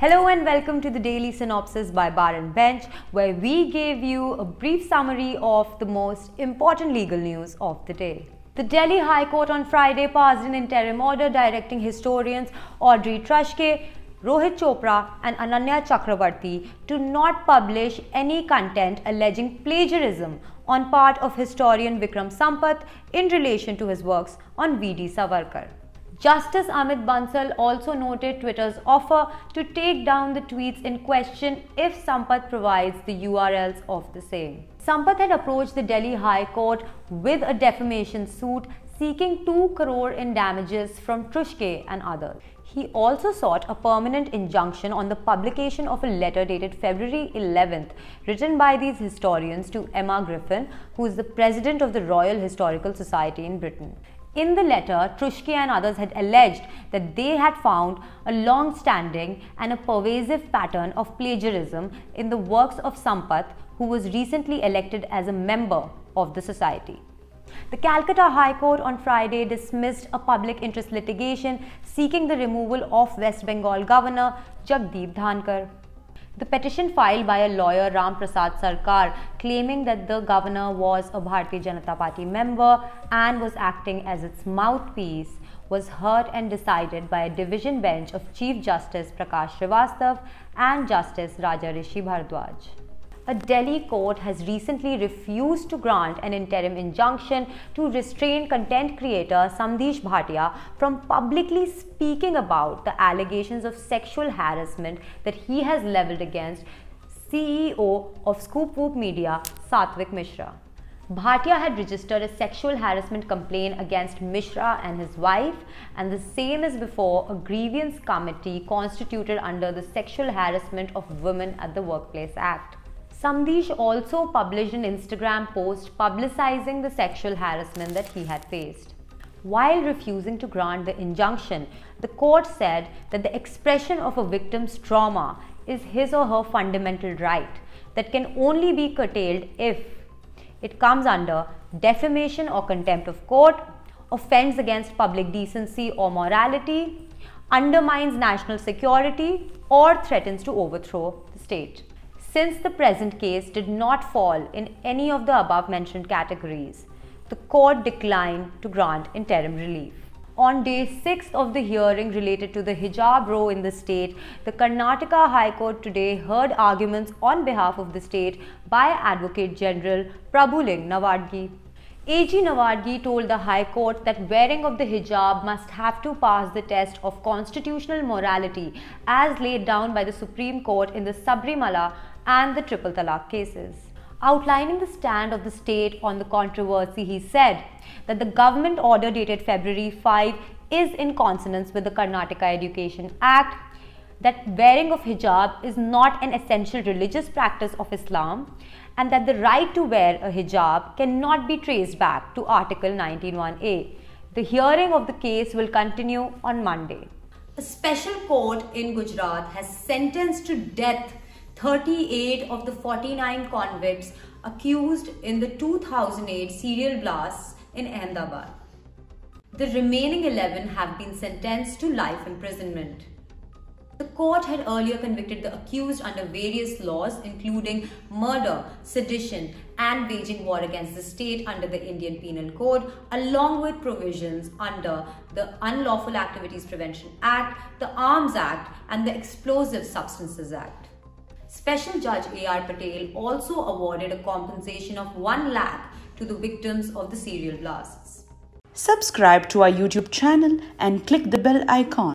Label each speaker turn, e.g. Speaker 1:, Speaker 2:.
Speaker 1: Hello and welcome to the Daily Synopsis by Bar and Bench, where we gave you a brief summary of the most important legal news of the day. The Delhi High Court on Friday passed an interim order directing historians Audrey Truschke, Rohit Chopra and Ananya Chakravarti to not publish any content alleging plagiarism on part of historian Vikram Sampath in relation to his works on V.D. Savarkar. Justice Amit Bansal also noted Twitter's offer to take down the tweets in question if Sampath provides the URLs of the same. Sampath had approached the Delhi High Court with a defamation suit seeking 2 crore in damages from Truschke and others. He also sought a permanent injunction on the publication of a letter dated February 11th written by these historians to Emma Griffin, who is the president of the Royal Historical Society in Britain. In the letter, Truschke and others had alleged that they had found a long standing and a pervasive pattern of plagiarism in the works of Sampath, who was recently elected as a member of the society. The Calcutta High Court on Friday dismissed a public interest litigation seeking the removal of West Bengal Governor Jagdeep Dhankhar. The petition filed by a lawyer Ram Prasad Sarkar claiming that the governor was a Bharatiya Janata Party member and was acting as its mouthpiece was heard and decided by a division bench of Chief Justice Prakash Srivastav and Justice Rajarshi Bhardwaj a Delhi court has recently refused to grant an interim injunction to restrain content creator Samdish Bhatia from publicly speaking about the allegations of sexual harassment that he has leveled against CEO of Scoop Whoop Media, Satvik Mishra. Bhatia had registered a sexual harassment complaint against Mishra and his wife, and the same as before a grievance committee constituted under the Sexual Harassment of Women at the Workplace Act. Samdish also published an Instagram post publicizing the sexual harassment that he had faced. While refusing to grant the injunction, the court said that the expression of a victim's trauma is his or her fundamental right that can only be curtailed if it comes under defamation or contempt of court, offends against public decency or morality, undermines national security, or threatens to overthrow the state since the present case did not fall in any of the above mentioned categories. The court declined to grant interim relief. On day 6 of the hearing related to the hijab row in the state, the Karnataka High Court today heard arguments on behalf of the state by Advocate General Prabhuling Nawadgi. AG Nawadgi told the High Court that wearing of the hijab must have to pass the test of constitutional morality as laid down by the Supreme Court in the Sabarimala and the Triple Talaq cases. Outlining the stand of the state on the controversy, he said that the government order dated February 5 is in consonance with the Karnataka Education Act, that wearing of hijab is not an essential religious practice of Islam, and that the right to wear a hijab cannot be traced back to Article 191A. The hearing of the case will continue on Monday. A special court in Gujarat has sentenced to death 38 of the 49 convicts accused in the 2008 serial blasts in Ahmedabad. The remaining 11 have been sentenced to life imprisonment. The court had earlier convicted the accused under various laws including murder, sedition and waging war against the state under the Indian Penal Code along with provisions under the Unlawful Activities Prevention Act, the Arms Act and the Explosive Substances Act. Special Judge A.R. Patel also awarded a compensation of 1 lakh to the victims of the serial blasts.
Speaker 2: Subscribe to our YouTube channel and click the bell icon.